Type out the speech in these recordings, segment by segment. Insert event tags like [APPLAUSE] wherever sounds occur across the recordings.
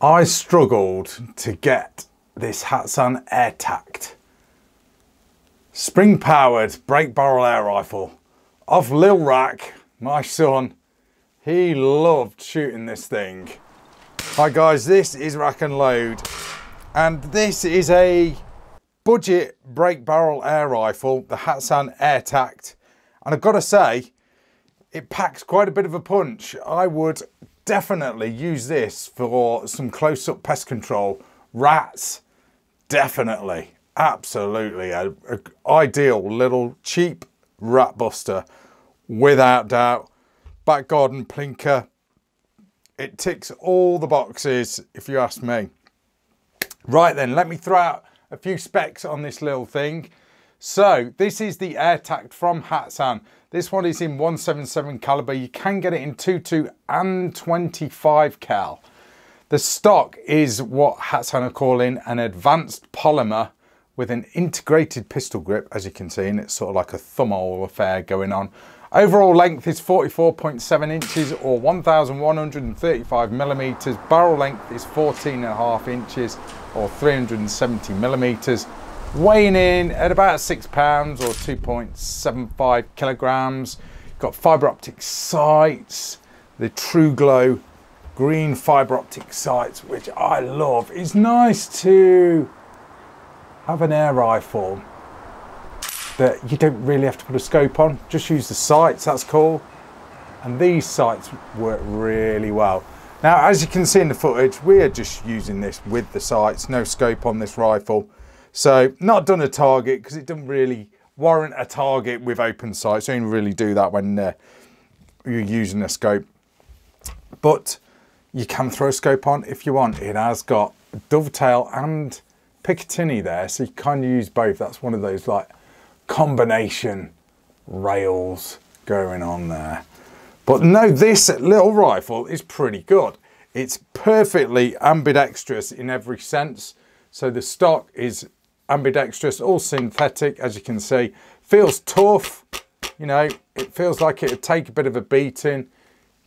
I struggled to get this Hatsan AirTact spring powered break barrel air rifle off Lil Rack, my son. He loved shooting this thing. Hi guys, this is Rack and Load and this is a budget break barrel air rifle, the Hatsan AirTact. And I've got to say, it packs quite a bit of a punch. I would definitely use this for some close-up pest control. Rats, definitely, absolutely. A, a ideal little cheap rat buster, without doubt. Back garden plinker. It ticks all the boxes, if you ask me. Right then, let me throw out a few specs on this little thing. So this is the AirTact from Hatsan. This one is in 177 caliber. You can get it in 22 and 25 cal. The stock is what Hatsan are calling an advanced polymer with an integrated pistol grip, as you can see, and it's sort of like a thumbhole affair going on. Overall length is 44.7 inches or 1,135 millimeters. Barrel length is 14 and a half inches or 370 millimeters weighing in at about six pounds or 2.75 kilograms. Got fiber optic sights, the TruGlo green fiber optic sights, which I love. It's nice to have an air rifle that you don't really have to put a scope on. Just use the sights, that's cool. And these sights work really well. Now, as you can see in the footage, we're just using this with the sights, no scope on this rifle. So not done a target because it doesn't really warrant a target with open sights. You only really do that when uh, you're using a scope. But you can throw a scope on if you want. It has got dovetail and Picatinny there, so you kind of use both. That's one of those like combination rails going on there. But no, this little rifle is pretty good. It's perfectly ambidextrous in every sense. So the stock is ambidextrous, all synthetic, as you can see. Feels tough, you know, it feels like it would take a bit of a beating.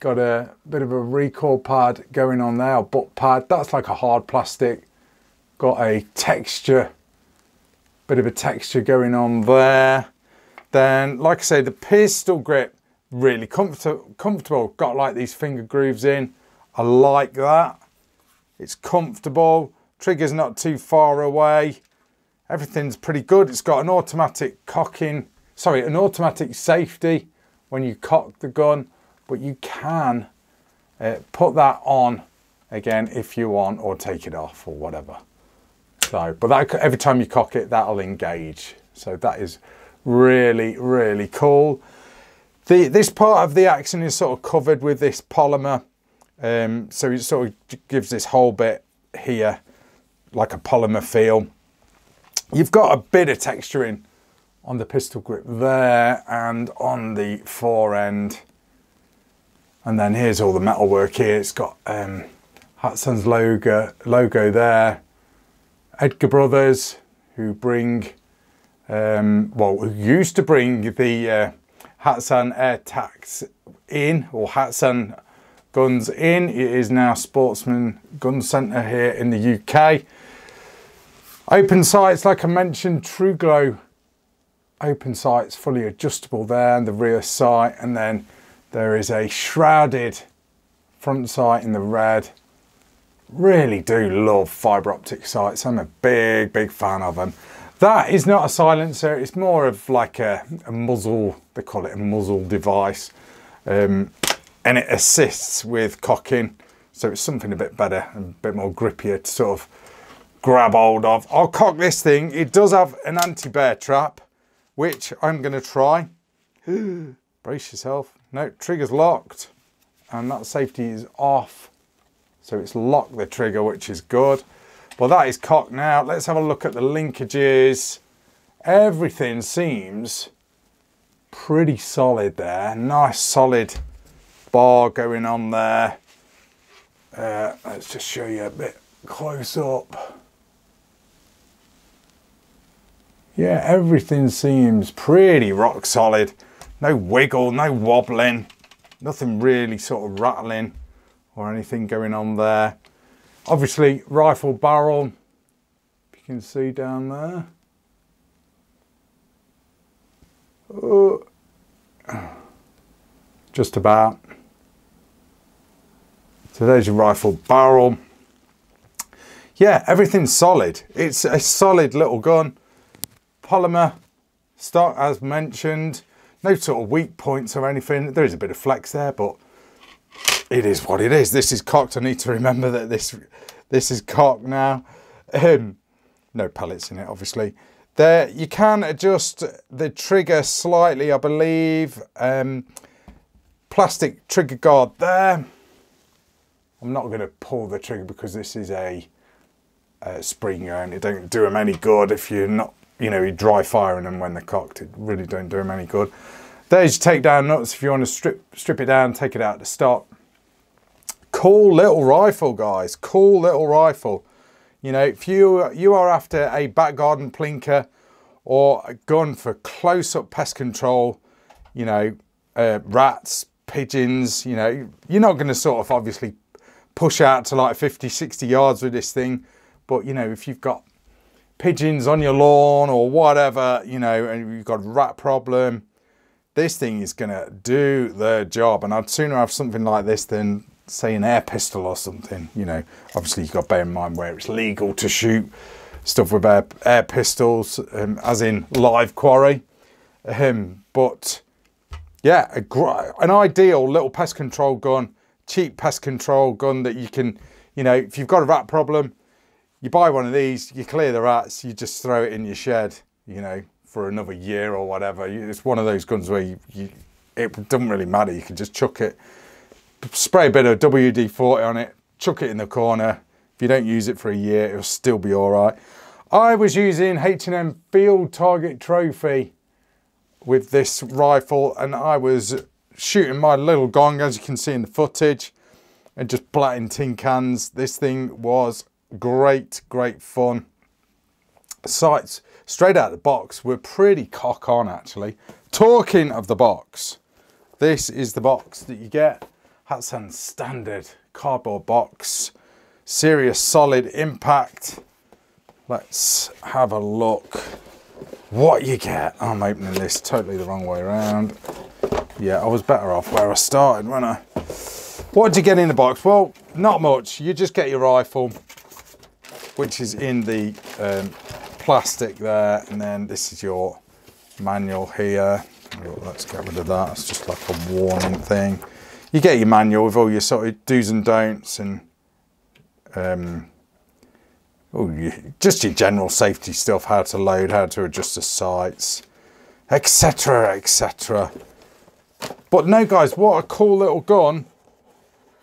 Got a bit of a recoil pad going on there, butt pad. That's like a hard plastic. Got a texture, bit of a texture going on there. Then, like I say, the pistol grip, really comfort comfortable. Got like these finger grooves in. I like that. It's comfortable. Trigger's not too far away. Everything's pretty good. It's got an automatic cocking, sorry, an automatic safety when you cock the gun, but you can uh, put that on again if you want or take it off or whatever. So, but that, every time you cock it, that'll engage. So that is really, really cool. The, this part of the action is sort of covered with this polymer. Um, so it sort of gives this whole bit here like a polymer feel. You've got a bit of texturing on the pistol grip there and on the fore end. And then here's all the metal work here. It's got um, Hatsan's logo, logo there. Edgar Brothers, who bring, um, well, who used to bring the uh, Hatsan AirTact in, or Hatsan guns in. It is now Sportsman Gun Centre here in the UK. Open sights, like I mentioned, TruGlo open sights, fully adjustable there, and the rear sight, and then there is a shrouded front sight in the red. Really do love fibre optic sights. I'm a big, big fan of them. That is not a silencer, it's more of like a, a muzzle, they call it a muzzle device. Um, and it assists with cocking. So it's something a bit better and a bit more grippier to sort of grab hold of. I'll cock this thing. It does have an anti-bear trap, which I'm going to try. [GASPS] Brace yourself. No, trigger's locked and that safety is off. So it's locked the trigger, which is good. Well, that is cocked now. Let's have a look at the linkages. Everything seems pretty solid there. Nice solid bar going on there. Uh, let's just show you a bit close up. Yeah, everything seems pretty rock solid. No wiggle, no wobbling, nothing really sort of rattling or anything going on there. Obviously, rifle barrel, if you can see down there. Oh, just about. So there's your rifle barrel. Yeah, everything's solid. It's a solid little gun. Polymer stock as mentioned. No sort of weak points or anything. There is a bit of flex there, but it is what it is. This is cocked. I need to remember that this this is cocked now. Um, no pellets in it, obviously. There, you can adjust the trigger slightly, I believe. Um, plastic trigger guard there. I'm not going to pull the trigger because this is a, a spring and it don't do them any good if you're not, you know, you dry firing them when they're cocked. It really don't do them any good. There's your takedown nuts if you want to strip strip it down, take it out to stock. Cool little rifle, guys. Cool little rifle. You know, if you you are after a back garden plinker or a gun for close-up pest control, you know, uh, rats, pigeons, you know, you're not going to sort of obviously push out to like 50, 60 yards with this thing. But, you know, if you've got pigeons on your lawn or whatever, you know, and you've got a rat problem, this thing is going to do the job. And I'd sooner have something like this than, say, an air pistol or something. You know, obviously you've got to bear in mind where it's legal to shoot stuff with air, air pistols, um, as in live quarry. Um, but yeah, an ideal little pest control gun, cheap pest control gun that you can, you know, if you've got a rat problem, you buy one of these, you clear the rats, you just throw it in your shed, you know, for another year or whatever. It's one of those guns where you, you it doesn't really matter. You can just chuck it, spray a bit of WD-40 on it, chuck it in the corner. If you don't use it for a year, it'll still be all right. I was using H&N Field Target Trophy with this rifle and I was shooting my little gong as you can see in the footage and just blatting tin cans. This thing was great, great fun. Sights straight out of the box were pretty cock on actually. Talking of the box, this is the box that you get. Hatsan standard cardboard box. Serious solid impact. Let's have a look what you get. I'm opening this totally the wrong way around. Yeah, I was better off where I started, when I? What did you get in the box? Well, not much. You just get your rifle, which is in the um, plastic there, and then this is your manual here. Let's get rid of that. It's just like a warning thing. You get your manual with all your sort of do's and don'ts and um, oh, just your general safety stuff, how to load, how to adjust the sights, etc, etc. But no guys, what a cool little gun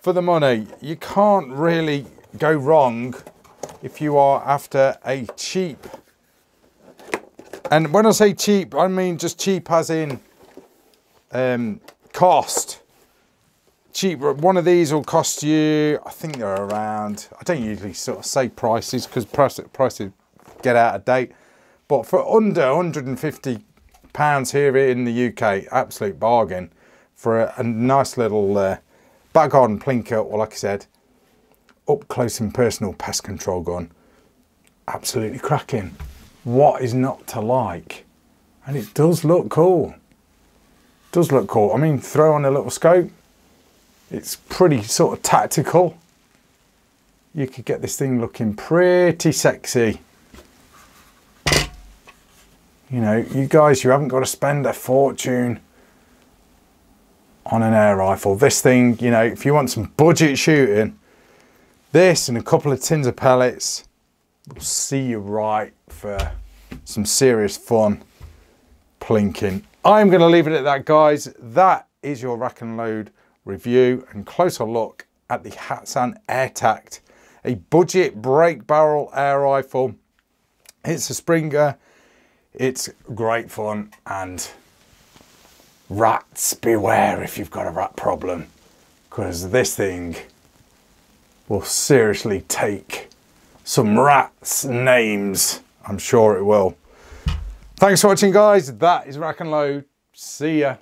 for the money. You can't really go wrong if you are after a cheap, and when I say cheap, I mean just cheap as in um, cost cheap. One of these will cost you, I think they're around, I don't usually sort of say prices because price, prices get out of date. But for under 150 pounds here in the UK, absolute bargain for a, a nice little uh, back on plinker, or like I said, up close and personal pest control gun. Absolutely cracking. What is not to like? And it does look cool. Does look cool. I mean, throw on a little scope, it's pretty sort of tactical. You could get this thing looking pretty sexy. You know, you guys, you haven't got to spend a fortune on an air rifle. This thing, you know, if you want some budget shooting, this and a couple of tins of pellets will see you right for some serious fun plinking. I'm going to leave it at that, guys. That is your rack and load review and closer look at the Hatsan AirTact, a budget break barrel air rifle. It's a Springer, it's great fun and rats beware if you've got a rat problem because this thing will seriously take some mm. rats names. I'm sure it will. Thanks for watching guys. That is Rack and Load. See ya.